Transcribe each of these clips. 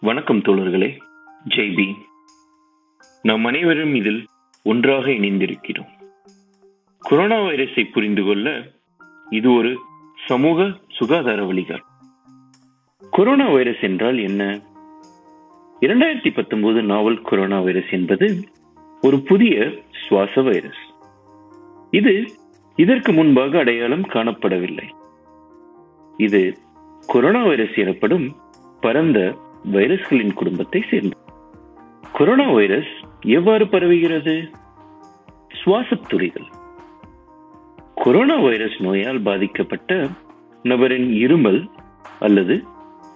வணக்கம் தோழர்களே. ஜெய் பீம். நாம் அனைவரும் இதில் ஒன்றாக இணைந்திருக்கிறோம். கொரோனா வைரஸை புரிந்து கொள்ள இது ஒரு சமூக சுகாதார வழிகாட்டு. கொரோனா வைரஸ் என்றால் என்ன? இரண்டாயிரத்தி பத்தொன்பது நாவல் கொரோனா வைரஸ் என்பது ஒரு புதிய சுவாச வைரஸ். இது இதற்கு முன்பாக அடையாளம் காணப்படவில்லை. இது கொரோனா வைரஸ் எனப்படும் பரந்த வைரஸ்களின் குடும்பத்தை சேர்ந்தது. கொரோனா வைரஸ் எவ்வாறு பரவுகிறது? சுவாசத் துளிகள் கொரோனா வைரஸ் நோயால் பாதிக்கப்பட்ட நபரின் இருமல் அல்லது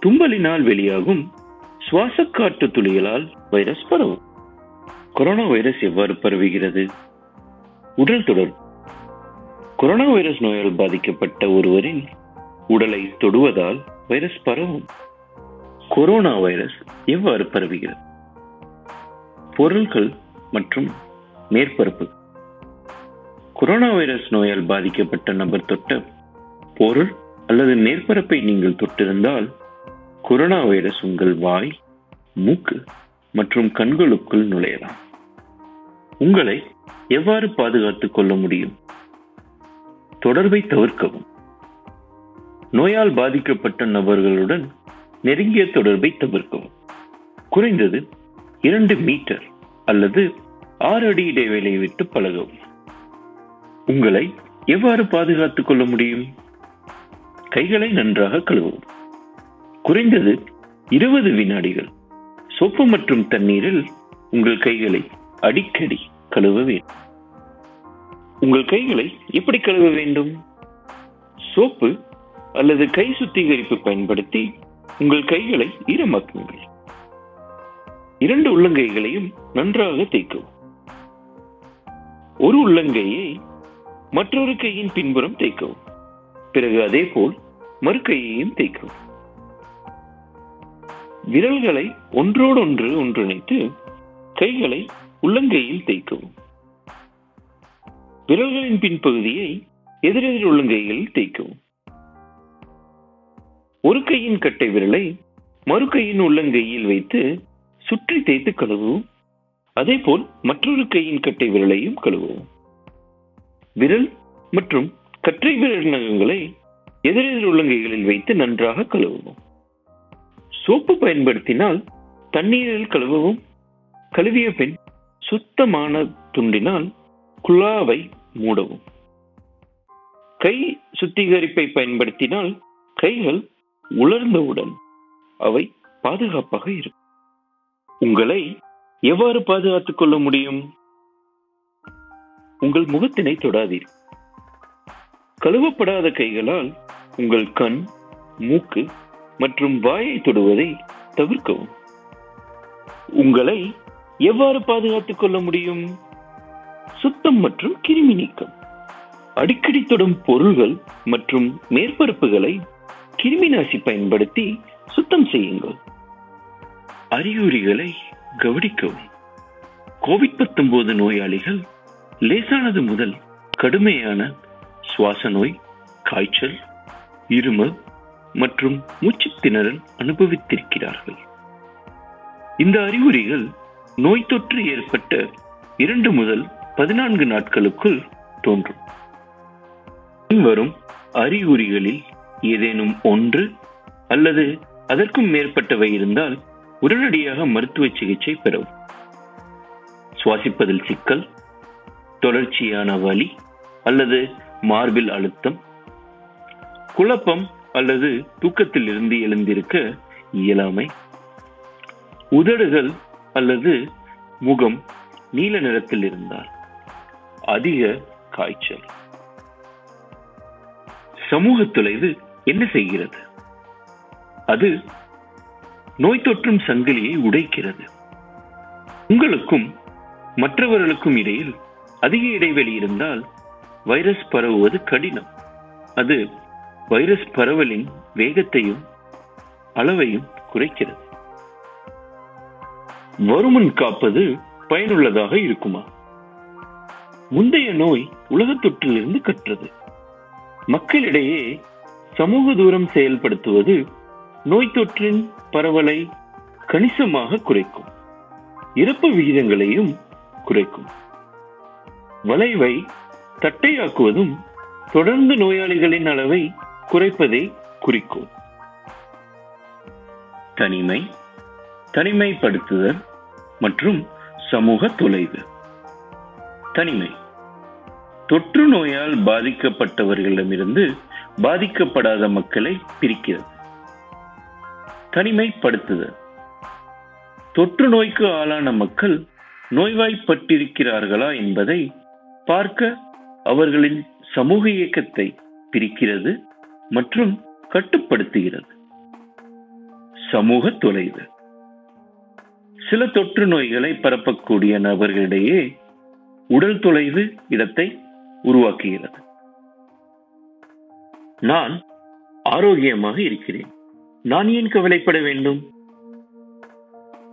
தும்பலினால் வெளியாகும் சுவாச காற்று துளிகளால் வைரஸ் பரவும். கொரோனா வைரஸ் எவ்வாறு பரவுகிறது? உடல் தொடர்பு. கொரோனா வைரஸ் நோயால் பாதிக்கப்பட்ட ஒருவரின் உடலை தொடுவதால் வைரஸ் பரவும். கொரோனா வைரஸ் எவ்வாறு பரவுகிறது? பொருள்கள் மற்றும் மேற்பரப்பு. கொரோனா வைரஸ் நோயால் பாதிக்கப்பட்ட நபர் தொட்ட பொருள் அல்லது மேற்பரப்பை நீங்கள் தொட்டிருந்தால் கொரோனா வைரஸ் உங்கள் வாய் மூக்கு மற்றும் கண்களுக்குள் நுழையலாம். உங்களை எவ்வாறு பாதுகாத்துக் கொள்ள முடியும்? தொடர்பை தவிர்க்கவும். நோயால் பாதிக்கப்பட்ட நபர்களுடன் நெருங்கிய தொடர்பை தவிர்க்கவும் குறைந்தது இரண்டு மீட்டர் அல்லது ஆறு அடி இடைவேளையை விட்டு பழகவும். உங்களை எவ்வாறு பாதுகாத்துக் கொள்ள முடியும்? கைகளை நன்றாக கழுவும். குறைந்தது இருபது வினாடிகள். சோப்பு மற்றும் தண்ணீரில் உங்கள் கைகளை அடிக்கடி கழுவ வேண்டும் உங்கள் கைகளை எப்படி கழுவ வேண்டும்? சோப்பு அல்லது கை சுத்திகரிப்பு பயன்படுத்தி உங்கள் கைகளை ஈரமாக்குங்கள். இரண்டு உள்ளங்கைகளையும் நன்றாக தேய்க்கவும். ஒரு உள்ளங்கையை மற்றொரு கையின் பின்புறம் தேய்க்கவும். பிறகு அதே போல் மறு கையையும் தேய்க்கவும். விரல்களை ஒன்றோடொன்று ஒன்றிணைத்து கைகளை உள்ளங்கையில் தேய்க்கவும். விரல்களின் பின்பகுதியை எதிரெதிர் உள்ளங்கைகளில் தேய்க்கவும். ஒரு கையின் கட்டை விரலை மறு கையின் உள்ளங்கையில் வைத்து சுற்றி தேய்த்து கழுவும் அதே போல் மற்றொரு கையின் கட்டை விரலையும் கழுவும் விரல் மற்றும் கற்றை விரல் நகங்களை எதிரெதிர் உள்ளங்கைகளில் வைத்து நன்றாக கழுவும் சோப்பு பயன்படுத்தினால் தண்ணீரில் கழுவவும். கழுவிய பின் சுத்தமான துண்டினால் குழாவை மூடவும். கை சுத்திகரிப்பை பயன்படுத்தினால் கைகள் உலர்ந்தவுடன் அவை பாதுகாப்பாக இருக்கும். உங்களை எவ்வாறு பாதுகாத்துக் கொள்ள முடியும்? உங்கள் முகத்தினை தொடாதீர். கழுவப்படாத கைகளால் உங்கள் கண் மூக்கு மற்றும் வாயை தொடுவதை தவிர்க்கவும். உங்களை எவ்வாறு பாதுகாத்துக் கொள்ள முடியும்? சுத்தம் மற்றும் கிருமி நீக்கம். அடிக்கடி தொடும் பொருள்கள் மற்றும் மேற்பரப்புகளை கிருமி நாசி பயன்படுத்தி சுத்தம் செய்யுங்கள். அறிகுறிகளை கவனிக்கவும். கோவிட் பத்தொன்பது நோயாளிகள் லேசானது முதல் கடுமையான சுவாச நோய் காய்ச்சல் இருமல் மற்றும் மூச்சு திணறல் அனுபவித்திருக்கிறார்கள். இந்த அறிகுறிகள் நோய் தொற்று ஏற்பட்ட இரண்டு முதல் பதினான்கு நாட்களுக்குள் தோன்றும். வரும் அறிகுறிகளில் ஏதேனும் ஒன்று அல்லது அதற்கும் மேற்பட்டவை இருந்தால் உடனடியாக மருத்துவ சிகிச்சை பெறவும். சுவாசிப்பதில் சிக்கல் தொடர்ச்சியான வலி அல்லது மார்பில் அழுத்தம் குழப்பம் அல்லது தூக்கத்தில் இருந்து எழுந்திருக்க இயலாமை உதடுகள் அல்லது முகம் நீல நிறத்தில் இருந்தால் அதிக காய்ச்சல். சமூக தொலைவு என்ன செய்கிறது? அது நோய் தொற்றும் சங்கிலியை உடைக்கிறது. உங்களுக்கும் மற்றவர்களுக்கும் இடையில் அதிக இடைவெளி இருந்தால் வைரஸ் பரவுவது கடினம். அது வைரஸ் பரவலின் வேகத்தையும் அளவையும் குறைக்கிறது. வருமன் காப்பது பயனுள்ளதாக இருக்குமா? முந்தைய நோய் உலகத் தொற்றிலிருந்து கற்றது. மக்களிடையே சமூக தூரம் செயல்படுத்துவது நோய் தொற்றின் பரவலை கணிசமாக குறைக்கும். இறப்பு விகிதங்களையும் குறைக்கும். வளைவை தட்டையாக்குவதும் தொடர்ந்து நோயாளிகளின் அளவை குறைப்பதை குறிக்கும். தனிமை தனிமைப்படுத்துதல் மற்றும் சமூக தொலைவு. தனிமை தொற்று நோயால் பாதிக்கப்பட்டவர்களிடமிருந்து பாதிக்கப்படாத மக்களை பிரிக்கிறது. தனிமைப்படுத்துதல். தொற்று நோய்க்கு ஆளான மக்கள் நோய்வாய்ப்பட்டிருக்கிறார்களா என்பதை பார்க்க அவர்களின் சமூக இயக்கத்தை பிரிக்கிறது மற்றும் கட்டுப்படுத்துகிறது. சமூக தொலைவு. சில தொற்று நோய்களை பரப்பக்கூடிய நபர்களிடையே உடல் தொலைவு இடத்தை உருவாக்குகிறது. நான் ஆரோக்கியமாக இருக்கிறேன். நான் ஏன் கவலைப்பட வேண்டும்?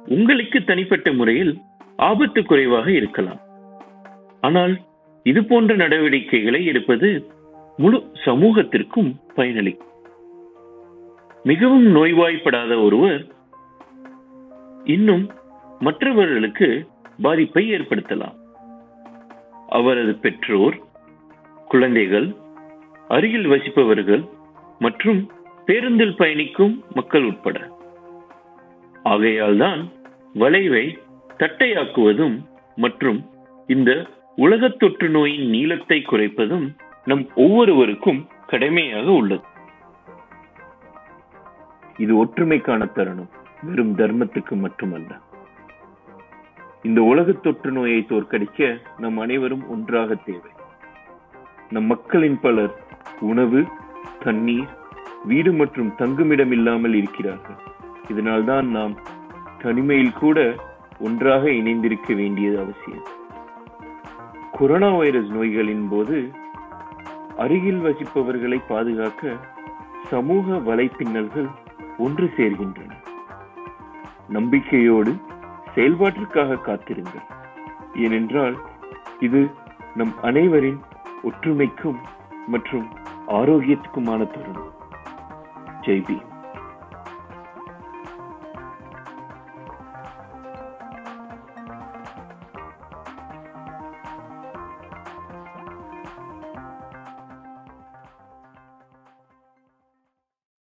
உங்களுக்கு தனிப்பட்ட முறையில் ஆபத்து குறைவாக இருக்கலாம். ஆனால் இது போன்ற நடவடிக்கைகளை எடுப்பது முழு சமூகத்திற்கும் பயனளிக்கும். மிகவும் நோய்வாய்ப்படாத ஒருவர் இன்னும் மற்றவர்களுக்கு பாதிப்பை ஏற்படுத்தலாம். அவரது பெற்றோர் குழந்தைகள் அருகில் வசிப்பவர்கள் மற்றும் பேருந்தில் பயணிக்கும் மக்கள் உட்பட. ஆகையால் தான் வளைவை தட்டையாக்குவதும் மற்றும் இந்த உலகத் தொற்று நோயின் நீளத்தை குறைப்பதும் நம் ஒவ்வொருவருக்கும் கடமையாக உள்ளது. இது ஒற்றுமைக்கான தருணம் வெறும் தர்மத்துக்கு மட்டுமல்ல. இந்த உலகத் தொற்று நோயை தோற்கடிக்க நம் அனைவரும் ஒன்றாக தேவை. நம் மக்களின் பலர் உணவு தண்ணீர் வீடு மற்றும் தங்குமிடம் இல்லாமல் இருக்கிறார்கள். இதனால்தான் நாம் தனிமையில் கூட ஒன்றாக இணைந்திருக்க வேண்டியது அவசியம். கொரோனா வைரஸ் நோய்களின் போது அருகில் வசிப்பவர்களை பாதுகாக்க சமூக வலைப்பின்னல்கள் ஒன்று சேர்கின்றன. நம்பிக்கையோடு செயல்பாட்டிற்காக காத்திருங்கள். ஏனென்றால் இது நம் அனைவரின் ஒற்றுமைக்கும் மற்றும் ஆரோக்கியத்துக்குமான தருணம். ஜெய்பி